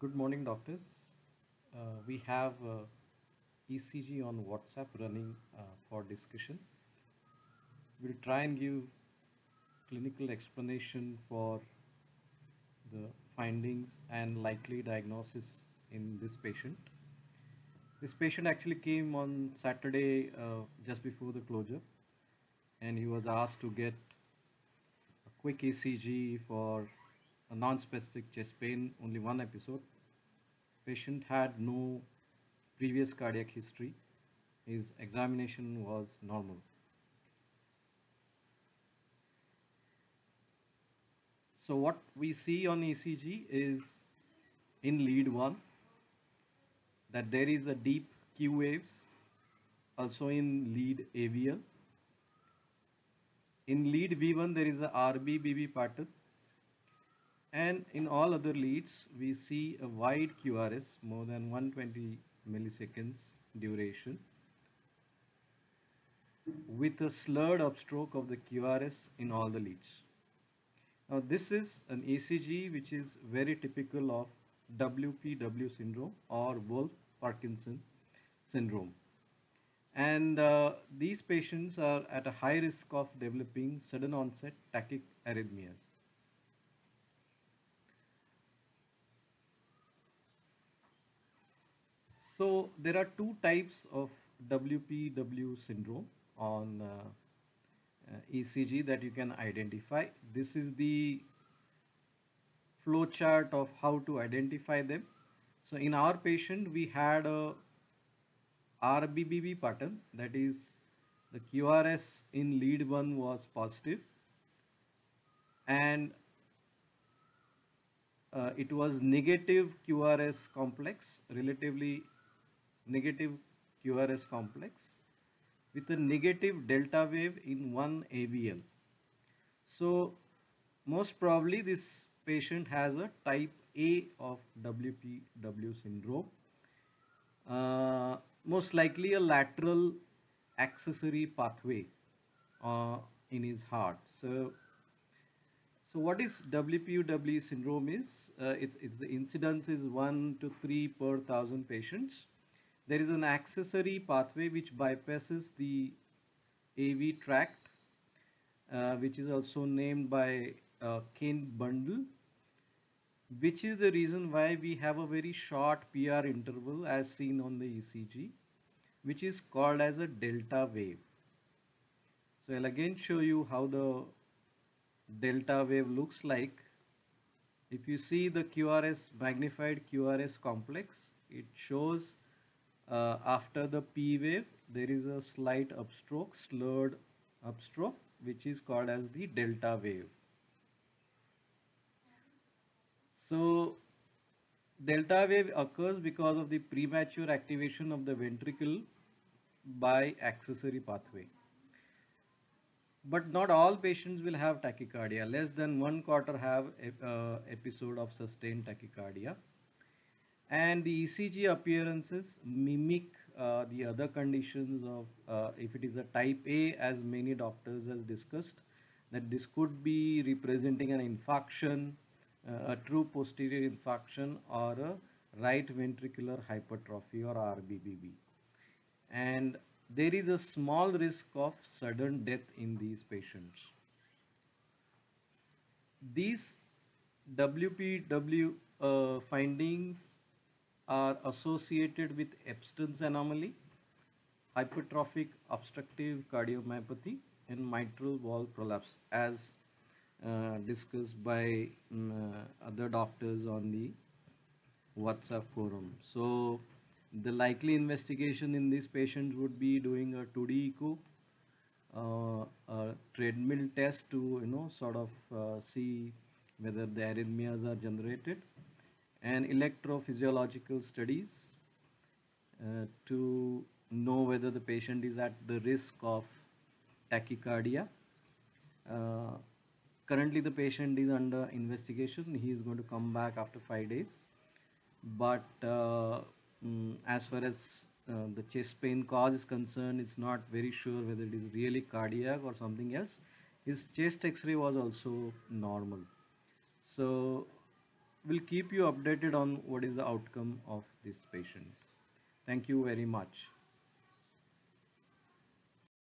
Good morning, doctors. Uh, we have uh, ECG on WhatsApp running uh, for discussion. We'll try and give clinical explanation for the findings and likely diagnosis in this patient. This patient actually came on Saturday uh, just before the closure and he was asked to get a quick ECG for a non-specific chest pain, only one episode. Patient had no previous cardiac history. His examination was normal. So what we see on ECG is in lead 1 that there is a deep Q waves also in lead AVL. In lead V1 there is a RBBB pattern and in all other leads we see a wide QRS more than 120 milliseconds duration with a slurred upstroke of the QRS in all the leads. Now this is an ECG which is very typical of WPW syndrome or Wolff Parkinson syndrome. And uh, these patients are at a high risk of developing sudden onset tachyarrhythmias. So there are two types of WPW syndrome on uh, uh, ECG that you can identify. This is the flow chart of how to identify them. So in our patient, we had a RBBB pattern that is the QRS in lead 1 was positive and uh, it was negative QRS complex, relatively negative QRS complex with a negative delta wave in one AVL. So most probably this patient has a type A of WPW syndrome. Uh, most likely a lateral accessory pathway uh, in his heart. So, so what is WPW syndrome is? Uh, it's, it's the incidence is 1 to 3 per thousand patients there is an accessory pathway which bypasses the AV tract, uh, which is also named by uh, Kent bundle, which is the reason why we have a very short PR interval as seen on the ECG, which is called as a delta wave. So I'll again show you how the delta wave looks like. If you see the QRS magnified QRS complex, it shows uh, after the P wave there is a slight upstroke slurred upstroke which is called as the delta wave. So delta wave occurs because of the premature activation of the ventricle by accessory pathway. But not all patients will have tachycardia. Less than one quarter have uh, episode of sustained tachycardia and the ECG appearances mimic uh, the other conditions of uh, if it is a type A as many doctors has discussed that this could be representing an infarction, uh, a true posterior infarction or a right ventricular hypertrophy or RBBB and there is a small risk of sudden death in these patients. These WPW uh, findings are associated with Ebstein's anomaly, hypertrophic obstructive cardiomyopathy, and mitral valve prolapse as uh, discussed by um, other doctors on the WhatsApp forum. So the likely investigation in these patients would be doing a 2D echo, uh, a treadmill test to you know sort of uh, see whether the arrhythmias are generated and electrophysiological studies uh, to know whether the patient is at the risk of tachycardia. Uh, currently the patient is under investigation. He is going to come back after five days. But uh, mm, as far as uh, the chest pain cause is concerned, it's not very sure whether it is really cardiac or something else. His chest x-ray was also normal. So will keep you updated on what is the outcome of this patient. Thank you very much.